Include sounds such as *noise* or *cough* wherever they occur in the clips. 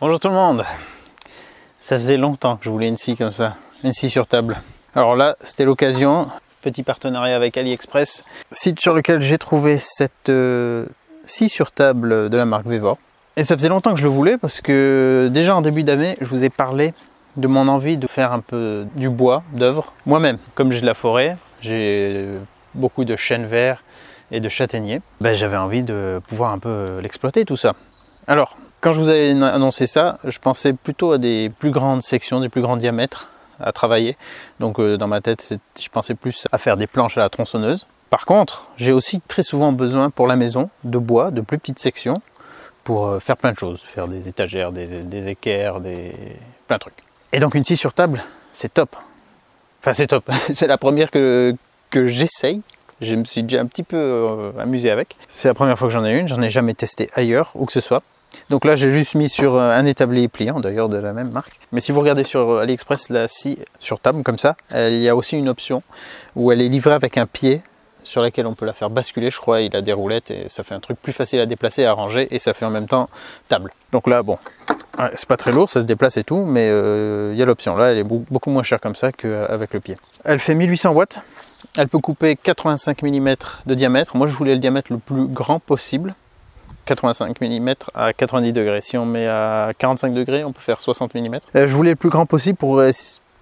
Bonjour tout le monde Ça faisait longtemps que je voulais une scie comme ça, une scie sur table. Alors là, c'était l'occasion, petit partenariat avec AliExpress, site sur lequel j'ai trouvé cette euh, scie sur table de la marque Vevor. Et ça faisait longtemps que je le voulais parce que déjà en début d'année, je vous ai parlé de mon envie de faire un peu du bois d'œuvre moi-même. Comme j'ai de la forêt, j'ai beaucoup de chênes verts et de châtaigniers, ben, j'avais envie de pouvoir un peu l'exploiter tout ça. Alors, quand je vous avais annoncé ça, je pensais plutôt à des plus grandes sections, des plus grands diamètres à travailler. Donc euh, dans ma tête, je pensais plus à faire des planches à la tronçonneuse. Par contre, j'ai aussi très souvent besoin pour la maison de bois, de plus petites sections, pour euh, faire plein de choses, faire des étagères, des, équerres, des plein de trucs. Et donc une scie sur table, c'est top. Enfin c'est top, *laughs* c'est la première que, que j'essaye. Je me suis déjà un petit peu euh, amusé avec. C'est la première fois que j'en ai une, j'en ai jamais testé ailleurs, où que ce soit. Donc là j'ai juste mis sur un établi pliant, d'ailleurs de la même marque. Mais si vous regardez sur AliExpress la scie sur table comme ça, il y a aussi une option où elle est livrée avec un pied sur laquelle on peut la faire basculer, je crois, il a des roulettes et ça fait un truc plus facile à déplacer, à ranger et ça fait en même temps table. Donc là, bon, c'est pas très lourd, ça se déplace et tout, mais euh, il y a l'option. Là, elle est beaucoup moins chère comme ça qu'avec le pied. Elle fait 1800 watts, elle peut couper 85 mm de diamètre. Moi, je voulais le diamètre le plus grand possible. 85 mm à 90 degrés. Si on met à 45 degrés, on peut faire 60 mm. Euh, je voulais le plus grand possible pour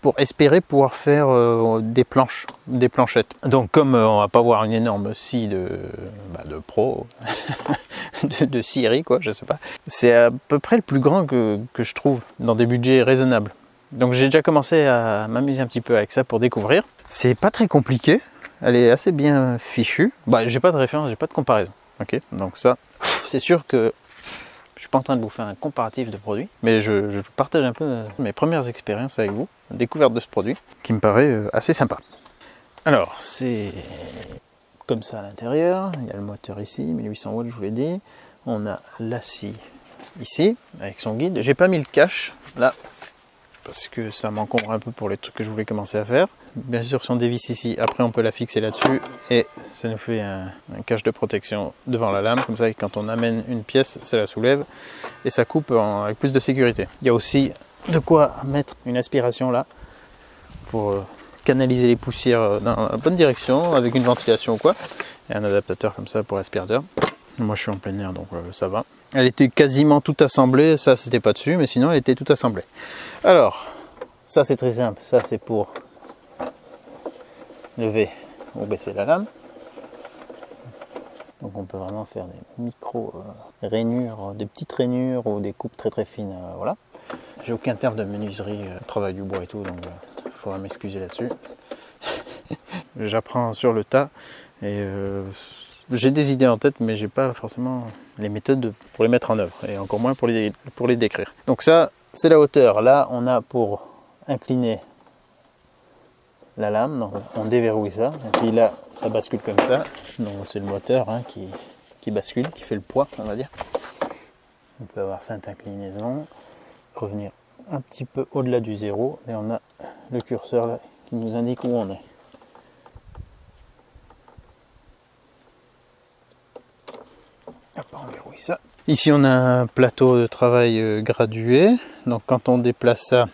pour espérer pouvoir faire euh, des planches, des planchettes. Donc comme euh, on va pas voir une énorme scie de, bah, de pro, *laughs* de, de scierie quoi, je sais pas. C'est à peu près le plus grand que, que je trouve dans des budgets raisonnables. Donc j'ai déjà commencé à m'amuser un petit peu avec ça pour découvrir. C'est pas très compliqué, elle est assez bien fichue. Bah j'ai pas de référence, j'ai pas de comparaison. Ok, donc ça, c'est sûr que je suis pas en train de vous faire un comparatif de produits, mais je, partage un peu mes premières expériences avec vous, découverte de ce produit, qui me paraît euh, assez sympa. Alors, c'est comme ça à l'intérieur. Il y a le moteur ici, 1800 watts, je vous l'ai dit. On a la scie ici, avec son guide. J'ai pas mis le cache là, parce que ça m'encombre un peu pour les trucs que je voulais commencer à faire. Bien sûr, si on dévisse ici, après on peut la fixer là-dessus et ça nous fait un, cache de protection devant la lame. Comme ça, quand on amène une pièce, ça la soulève et ça coupe avec plus de sécurité. Il y a aussi de quoi mettre une aspiration là pour euh, canaliser les poussières dans la bonne direction avec une ventilation ou quoi. Et un adaptateur comme ça pour l'aspirateur. Moi je suis en plein air donc euh, ça va. Elle était quasiment tout assemblée, ça c'était pas dessus, mais sinon elle était tout assemblée. Alors, ça c'est très simple, ça c'est pour lever ou baisser la lame. Donc on peut vraiment faire des micro euh, rainures, des petites rainures ou des coupes très très fines, euh, voilà. J'ai aucun terme de menuiserie, euh, travail du bois et tout, donc il faudra m'excuser là-dessus. *laughs* J'apprends sur le tas et euh, j'ai des idées en tête, mais j'ai pas forcément les méthodes pour les mettre en œuvre et encore moins pour les décrire. Donc ça, c'est la hauteur. Là, on a pour incliner la lame, on déverrouille ça, et puis là, ça bascule comme ça. Donc c'est le moteur hein, qui, qui bascule, qui fait le poids, on va dire. On peut avoir cette inclinaison, revenir un petit peu au-delà du zéro, et on a le curseur là qui nous indique où on est. Hop, on verrouille ça. Ici, on a un plateau de travail euh, gradué. Donc, quand on déplace ça,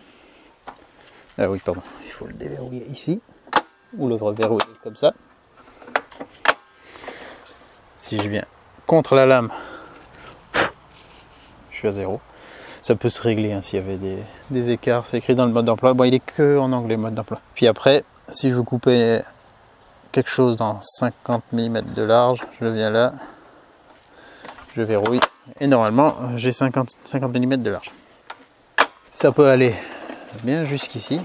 ah oui, pardon, faut le déverrouiller ici ou le reverrouiller comme ça. Si je viens contre la lame, je suis à zéro. Ça peut se régler hein, s'il y avait des, écarts. C'est écrit dans le mode d'emploi. Bon, il est que en anglais, mode d'emploi. Puis après, si je veux couper quelque chose dans 50 mm de large, je viens là, je verrouille et normalement j'ai 50, 50 mm de large. Ça peut aller bien jusqu'ici.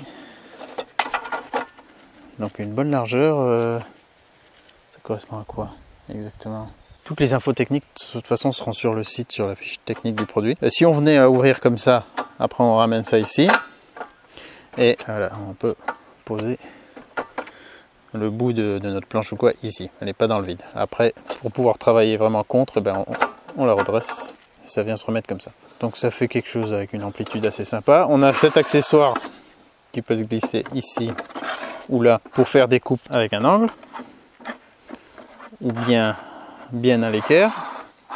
Donc une bonne largeur, euh, ça correspond à quoi exactement? Toutes les infos techniques de toute façon seront sur le site, sur la fiche technique du produit. Et si on venait à ouvrir comme ça, après on ramène ça ici. Et voilà, on peut poser le bout de, notre planche ou quoi ici. Elle n'est pas dans le vide. Après, pour pouvoir travailler vraiment contre, ben on, on la redresse et ça vient se remettre comme ça. Donc ça fait quelque chose avec une amplitude assez sympa. On a cet accessoire qui peut se glisser ici ou là pour faire des coupes avec un angle ou bien bien à l'équerre.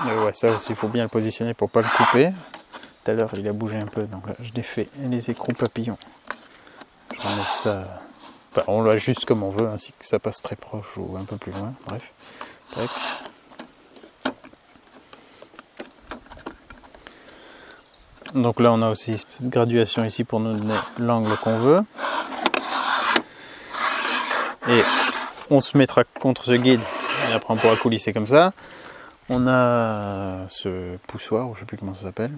Ouais, ça aussi il faut bien le positionner pour pas le couper. tout à l'heure il a bougé un peu, donc là je défais les écrous papillons. Je remets ça. On l'ajuste comme on veut, ainsi que ça passe très proche ou un peu plus loin. Bref. Donc là, on a aussi cette graduation ici pour nous donner l'angle qu'on veut. Et on se mettra contre ce guide et après on pourra coulisser comme ça. On a ce poussoir, ou je sais plus comment ça s'appelle,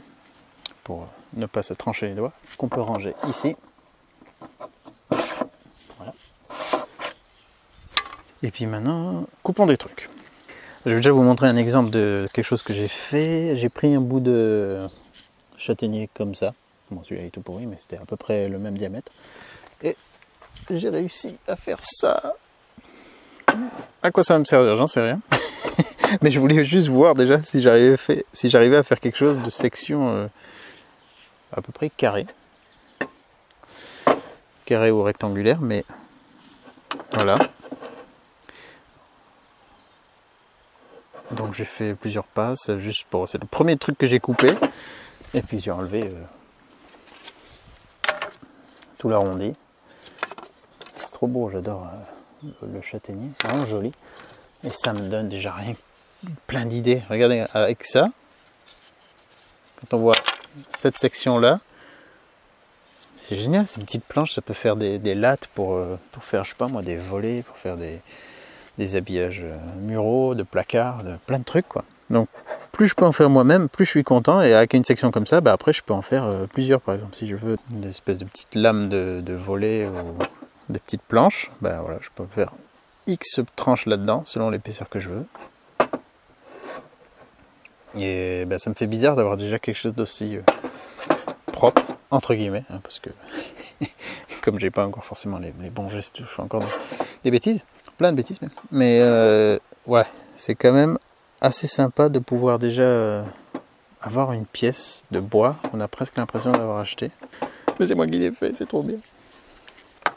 pour ne pas se trancher les doigts, qu'on peut ranger ici. Voilà. Et puis maintenant, coupons des trucs. Je vais déjà vous montrer un exemple de quelque chose que j'ai fait. J'ai pris un bout de châtaignier comme ça. Bon, celui-là est tout pourri, mais c'était à peu près le même diamètre. J'ai réussi à faire ça. À quoi ça va me servir J'en sais rien. *laughs* mais je voulais juste voir déjà si j'arrivais, si j'arrivais à faire quelque chose de section euh, à peu près carré. Carré ou rectangulaire, mais voilà. Donc j'ai fait plusieurs passes juste pour. C'est le premier truc que j'ai coupé. Et puis j'ai enlevé euh, tout l'arrondi. Beau, j'adore euh, le châtaignier, c'est vraiment joli. Et ça me donne déjà rien, plein d'idées. Regardez, avec ça, quand on voit cette section-là, c'est génial, c'est une petite planche, ça peut faire des, lattes pour, euh, pour faire, je sais pas moi, des volets, pour faire des, des habillages muraux, de placards, de plein de trucs quoi. Donc plus je peux en faire moi-même, plus je suis content. Et avec une section comme ça, bah après je peux en faire euh, plusieurs. Par exemple, si je veux une espèce de petite lame de, volet ou des petites planches, bah voilà, je peux faire X tranches là-dedans selon l'épaisseur que je veux. Et bah, ça me fait bizarre d'avoir déjà quelque chose d'aussi euh, propre, entre guillemets, hein, parce que *laughs* comme j'ai pas encore forcément les, bons gestes, je fais encore des, bêtises, plein de bêtises même. Mais euh, ouais, c'est quand même assez sympa de pouvoir déjà euh, avoir une pièce de bois. On a presque l'impression d'avoir acheté. Mais c'est moi qui l'ai fait, c'est trop bien.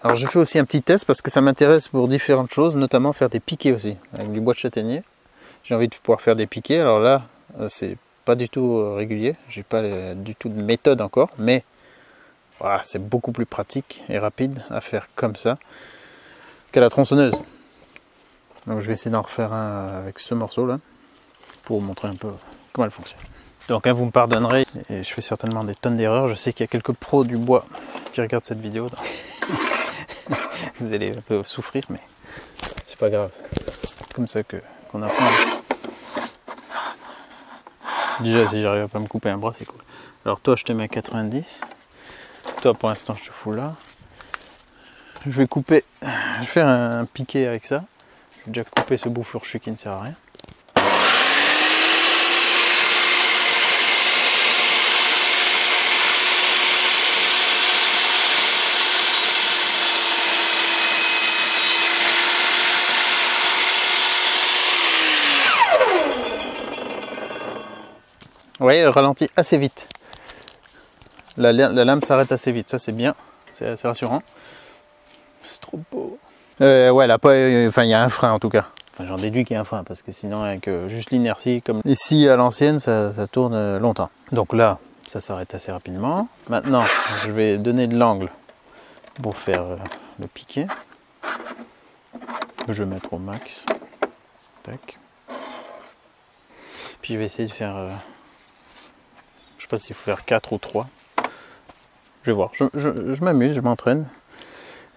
Alors j'ai fait aussi un petit test parce que ça m'intéresse pour différentes choses, notamment faire des piquets aussi, avec du bois de châtaignier. J'ai envie de pouvoir faire des piquets. Alors là, euh, c'est pas du tout euh, régulier, j'ai pas du tout de méthode encore, mais voilà, c'est beaucoup plus pratique et rapide à faire comme ça qu'à la tronçonneuse. Donc je vais essayer d'en refaire un avec ce morceau là pour vous montrer un peu comment elle fonctionne. Donc hein, vous me pardonnerez, et je fais certainement des tonnes d'erreurs. Je sais qu'il y a quelques pros du bois qui regardent cette vidéo. *laughs* *laughs* vous allez un peu souffrir, mais c'est pas grave. C'est comme ça que qu'on apprend. Déjà, si j'arrive à pas me couper un bras, c'est cool. Alors toi, je te mets à 90. Toi, pour l'instant, je te fous là. Je vais couper, je vais faire un piqué avec ça. Je vais déjà couper ce bout fourchu qui ne sert à rien. Voyez, elle ralentit assez vite. La, lame s'arrête assez vite, ça c'est bien, c'est rassurant. C'est trop beau. Euh, ouais, là, pas, enfin, il y a un frein en tout cas. J'en déduis qu'il y a un frein parce que sinon, avec juste l'inertie, comme ici à l'ancienne, ça, tourne longtemps. Donc là, ça s'arrête assez rapidement. Maintenant, je vais donner de l'angle pour faire euh, le piqué. Je vais mettre au max. Tac. Puis je vais essayer de faire euh, sais pas s'il faut faire 4 ou 3. Je vais voir. Je, je m'amuse, je m'entraîne.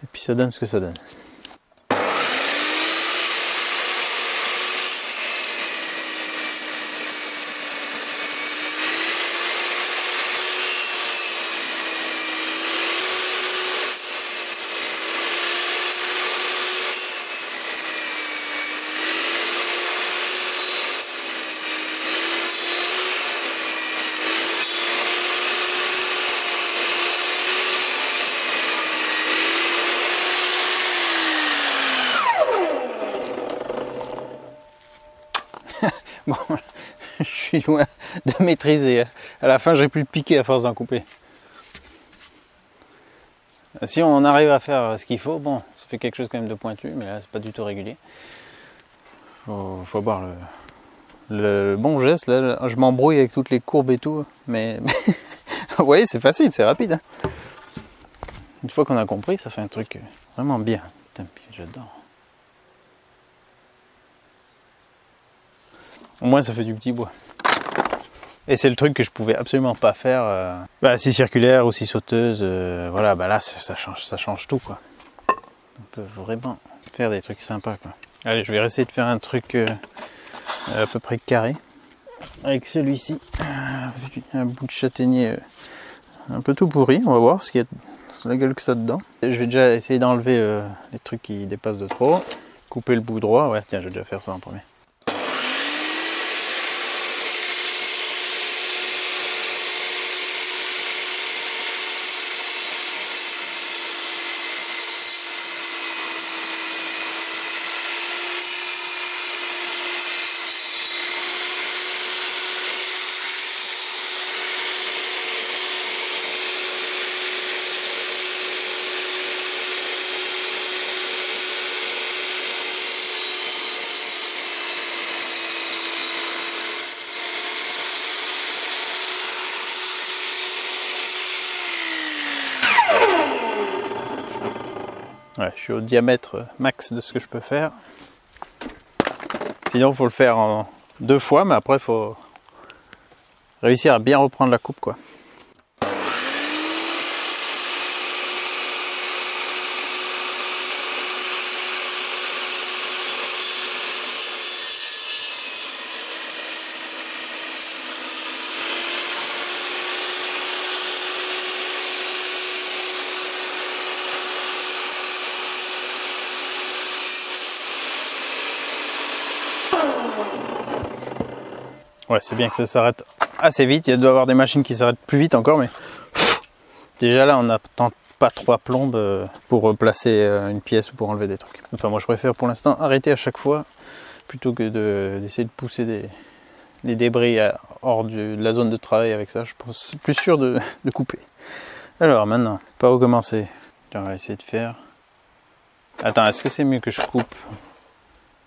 Et puis ça donne ce que ça donne. Bon, *laughs* je suis loin de maîtriser. À la fin, j'ai pu le piquer à force d'en couper. Si on arrive à faire ce qu'il faut, bon, ça fait quelque chose quand même de pointu, mais là, c'est pas du tout régulier. Faut, faut avoir le, bon geste. Là, je m'embrouille avec toutes les courbes et tout, mais, *laughs* Vous voyez, c'est facile, c'est rapide. hein. Une fois qu'on a compris, ça fait un truc vraiment bien. Putain, j'adore. Au moins, ça fait du petit bois. Et c'est le truc que je pouvais absolument pas faire. euh, bah, si circulaire ou si sauteuse, euh, voilà, bah là, ça change, ça change tout, quoi. On peut vraiment faire des trucs sympas, quoi. Allez, je vais essayer de faire un truc euh, à peu près carré. Avec celui-ci, un bout de châtaignier un peu tout pourri. On va voir ce qu'il y a de la gueule que ça dedans. Je vais déjà essayer d'enlever les trucs qui dépassent de trop. Couper le bout droit. Ouais, tiens, je vais déjà faire ça en premier. Je suis au diamètre max de ce que je peux faire. Sinon, il faut le faire en deux fois, mais après, il faut réussir à bien reprendre la coupe, quoi. Ouais, c'est bien que ça s'arrête assez vite. Il doit y avoir des machines qui s'arrêtent plus vite encore, mais déjà là, on n'attend pas trois plombes euh, pour replacer euh, une pièce ou pour enlever des trucs. Enfin, moi, je préfère pour l'instant arrêter à chaque fois plutôt que de- d'essayer de, pousser des, les débris à- hors de la zone de travail avec ça. Je pense c'est plus sûr de, de couper. Alors maintenant, par où commencer? On va essayer de faire. Attends, est-ce que c'est mieux que je coupe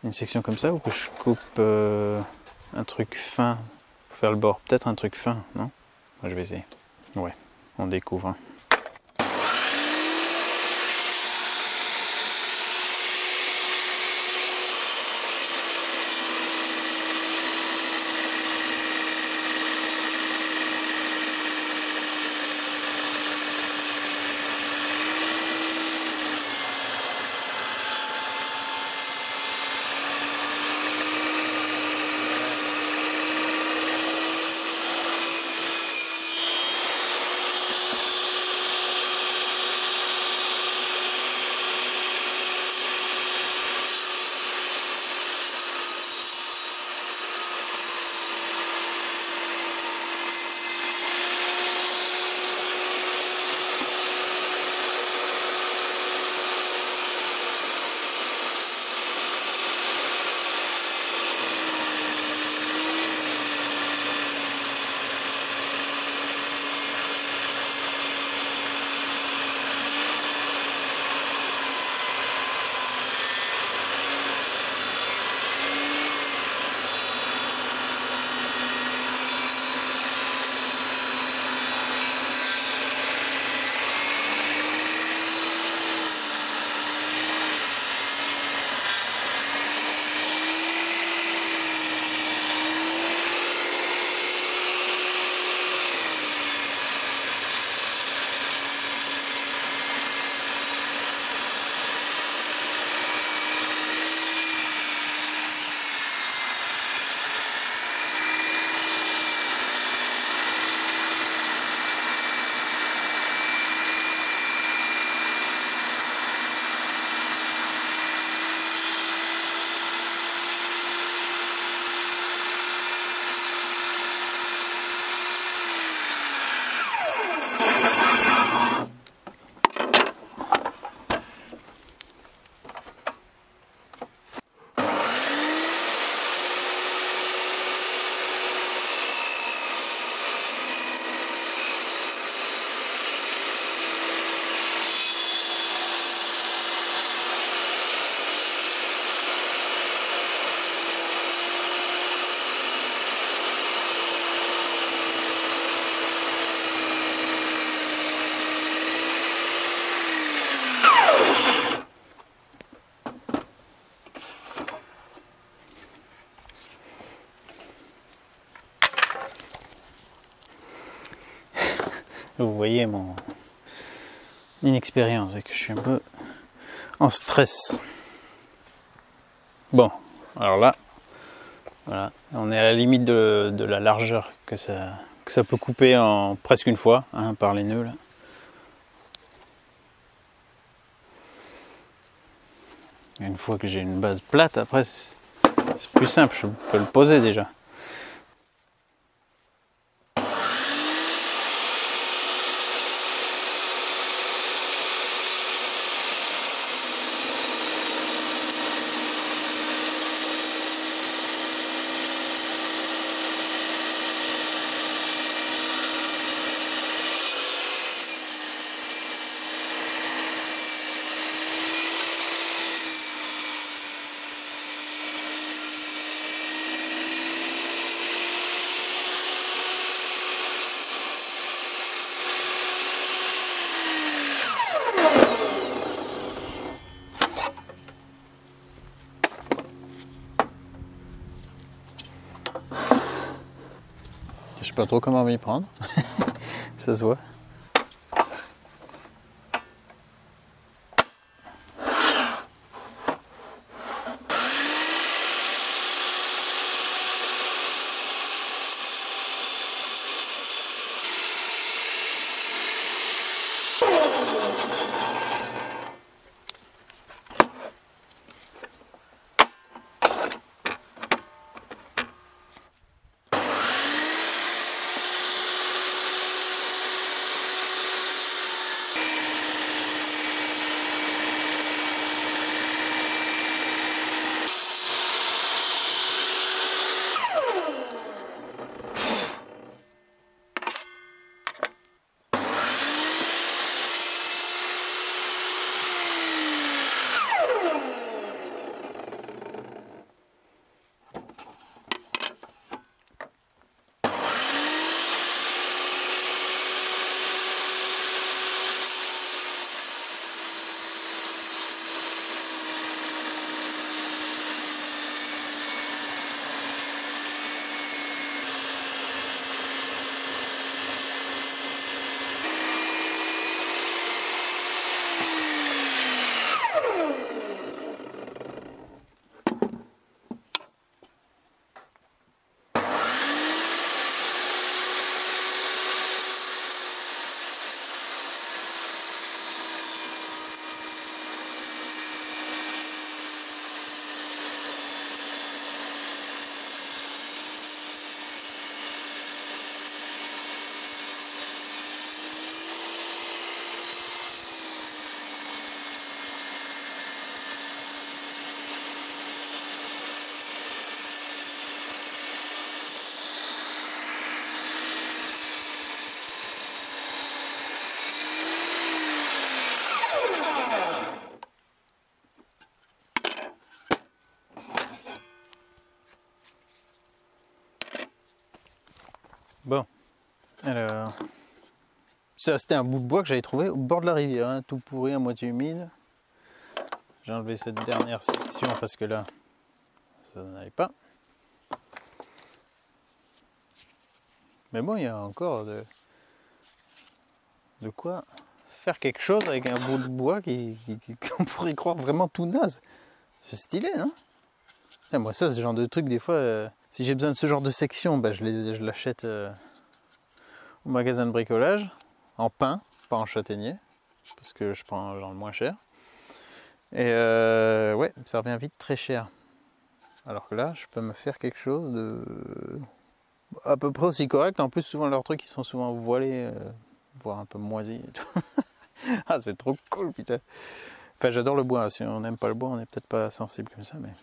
une section comme ça ou que je coupe euh, un truc fin pour faire le bord Peut-être un truc fin, non? Moi, Je vais essayer. Ouais, on découvre. hein. Vous voyez mon inexpérience et que je suis un peu en stress. Bon, alors là, voilà, on est à la limite de, la largeur que ça, peut couper en presque une fois hein, par les nœuds. Une fois que j'ai une base plate, après c'est plus simple, je peux le poser déjà. Sais pas trop comment m'y prendre. *laughs* Ça se voit. Bon, alors, ça c'était un bout de bois que j'avais trouvé au bord de la rivière, hein, tout pourri, à moitié humide. J'ai enlevé cette dernière section parce que là, ça n'allait pas. Mais bon, il y a encore de, de quoi faire quelque chose avec un bout de bois qui, *laughs* qu'on pourrait croire vraiment tout naze. C'est stylé, hein? Moi, ça, ce genre de truc, des fois, euh, si j'ai besoin de ce genre de section, ben, je l'achète euh, au magasin de bricolage, en pin, pas en châtaignier, parce que je prends le moins cher. Et euh, ouais, ça revient vite très cher. Alors que là, je peux me faire quelque chose de à peu près aussi correct. En plus, souvent leurs trucs, ils sont souvent voilés, euh, voire un peu moisis. *laughs* ah, c'est trop cool, putain. Enfin, j'adore le bois. Si on n'aime pas le bois, on n'est peut-être pas sensible comme ça, mais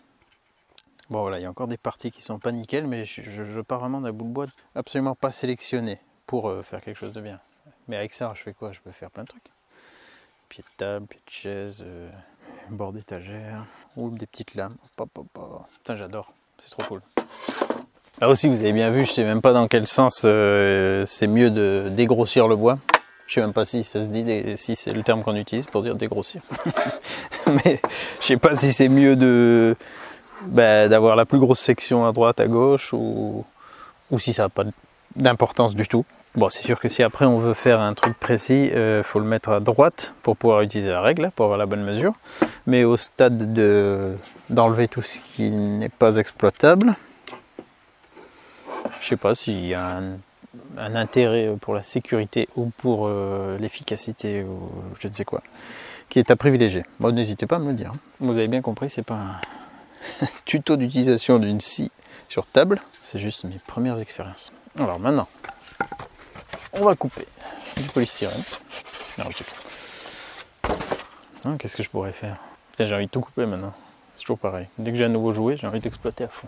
Bon voilà, il y a encore des parties qui sont pas nickel, mais je, pars vraiment d'un bout de bois absolument pas sélectionné pour euh, faire quelque chose de bien. Mais avec ça, je fais quoi? Je peux faire plein de trucs. Pied de table, pied de chaise, euh, bord d'étagère, ou des petites lames. Putain, j'adore, c'est trop cool. Là aussi, vous avez bien vu, je sais même pas dans quel sens euh, c'est mieux de dégrossir le bois. Je sais même pas si ça se dit, si c'est le terme qu'on utilise pour dire dégrossir. *laughs* Mais je sais pas si c'est mieux de ben, d'avoir la plus grosse section à droite, à gauche, ou, ou si ça n'a pas d'importance du tout. Bon, c'est sûr que si après on veut faire un truc précis, il euh, faut le mettre à droite pour pouvoir utiliser la règle, pour avoir la bonne mesure. Mais au stade d'enlever tout ce qui n'est pas exploitable, je sais pas s'il y a un, intérêt pour la sécurité ou pour euh, l'efficacité ou je ne sais quoi, qui est à privilégier. Bon, n'hésitez pas à me le dire. Vous avez bien compris, c'est pas un *laughs* tuto d'utilisation d'une scie sur table, c'est juste mes premières expériences. Alors maintenant, on va couper du polystyrène. Non, hein, Qu'est-ce que je pourrais faire? J'ai envie de tout couper maintenant. C'est toujours pareil. Dès que j'ai un nouveau jouet, j'ai envie d'exploiter à fond.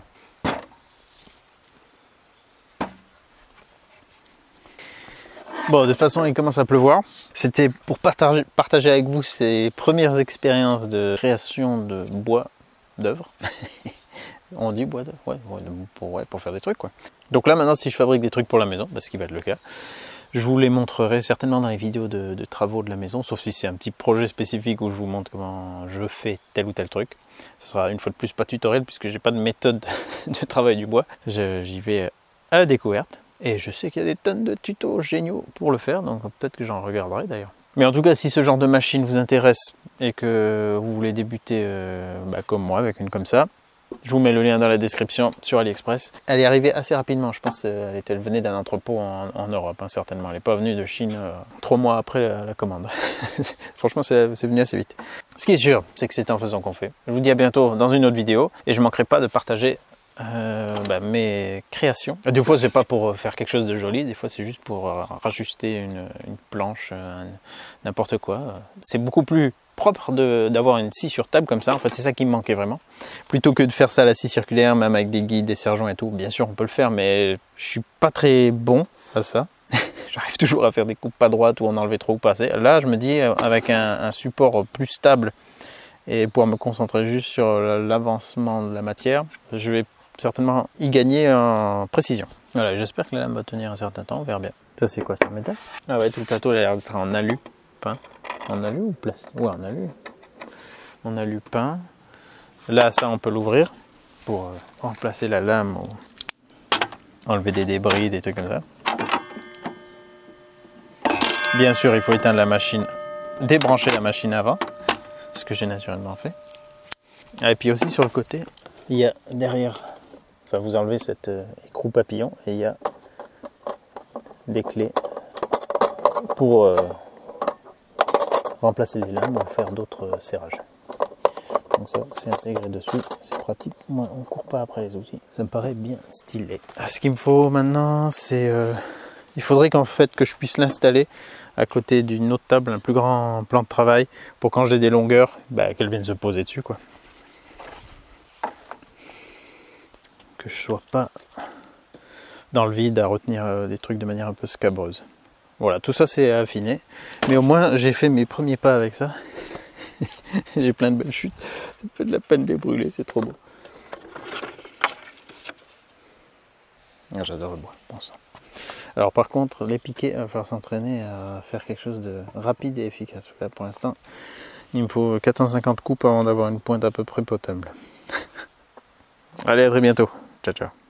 Bon, de toute façon, il commence à pleuvoir. C'était pour partager avec vous ces premières expériences de création de bois d'œuvre. *laughs* On dit bois d'œuvre, ouais, pour, ouais, pour faire des trucs quoi. Donc là maintenant si je fabrique des trucs pour la maison, parce qu'il va être le cas, je vous les montrerai certainement dans les vidéos de, travaux de la maison, sauf si c'est un petit projet spécifique où je vous montre comment je fais tel ou tel truc. Ce sera une fois de plus pas tutoriel puisque j'ai pas de méthode *laughs* de travail du bois. J'y vais à la découverte et je sais qu'il y a des tonnes de tutos géniaux pour le faire, donc peut-être que j'en regarderai d'ailleurs. Mais en tout cas, si ce genre de machine vous intéresse et que vous voulez débuter euh, bah, comme moi avec une comme ça, je vous mets le lien dans la description sur AliExpress. Elle est arrivée assez rapidement, je pense qu'elle elle venait d'un entrepôt en, Europe, hein, certainement. Elle n'est pas venue de Chine euh, trois mois après la, commande. *laughs* Franchement, c'est venu assez vite. Ce qui est sûr, c'est que c'est en faisant qu'on fait. Je vous dis à bientôt dans une autre vidéo et je ne manquerai pas de partager euh, bah, mes créations. Des fois, c'est pas pour faire quelque chose de joli, des fois, c'est juste pour euh, rajuster une, planche, n'importe quoi. C'est beaucoup plus propre d'avoir une scie sur table comme ça. En fait, c'est ça qui me manquait vraiment. Plutôt que de faire ça à la scie circulaire, même avec des guides, des sergents et tout. Bien sûr, on peut le faire, mais je suis pas très bon à ça. *laughs* J'arrive toujours à faire des coupes pas droites ou en enlever trop ou pas assez. Là, je me dis, euh, avec un, support plus stable et pouvoir me concentrer juste sur l'avancement de la matière, je vais certainement y gagner en précision. Voilà, j'espère que la lame va tenir un certain temps, on verra bien. Ça c'est quoi, ça métal? Ah ouais, tout le plateau a l'air d'être en alu peint. En alu ou plastique? Ouais, en alu. En alu peint. Là, ça, on peut l'ouvrir pour euh, remplacer la lame ou enlever des débris, des trucs comme ça. Bien sûr, il faut éteindre la machine, débrancher la machine avant, ce que j'ai naturellement fait. Ah, et puis aussi sur le côté, il y a derrière, vous enlevez cet euh, écrou papillon et il y a des clés pour euh, remplacer les lames ou faire d'autres euh, serrages. Donc ça, c'est intégré dessus, c'est pratique. Moi, on court pas après les outils. Ça me paraît bien stylé. Ah, ce qu'il me faut maintenant, c'est... Il faudrait qu'en fait que je puisse l'installer à côté d'une autre table, un plus grand plan de travail, pour quand j'ai des longueurs, bah, qu'elle vienne se poser dessus. quoi. Que je sois pas dans le vide à retenir euh, des trucs de manière un peu scabreuse. Voilà, tout ça c'est affiné. Mais au moins j'ai fait mes premiers pas avec ça. *laughs* j'ai plein de belles chutes. Ça fait de la peine de les brûler, c'est trop beau. Ah, j'adore le bois, bon Alors par contre, les piquets, il va falloir s'entraîner à faire quelque chose de rapide et efficace. Là, pour l'instant, il me faut 450 coupes avant d'avoir une pointe à peu près potable. *laughs* Allez, à très bientôt. Ciao, ciao.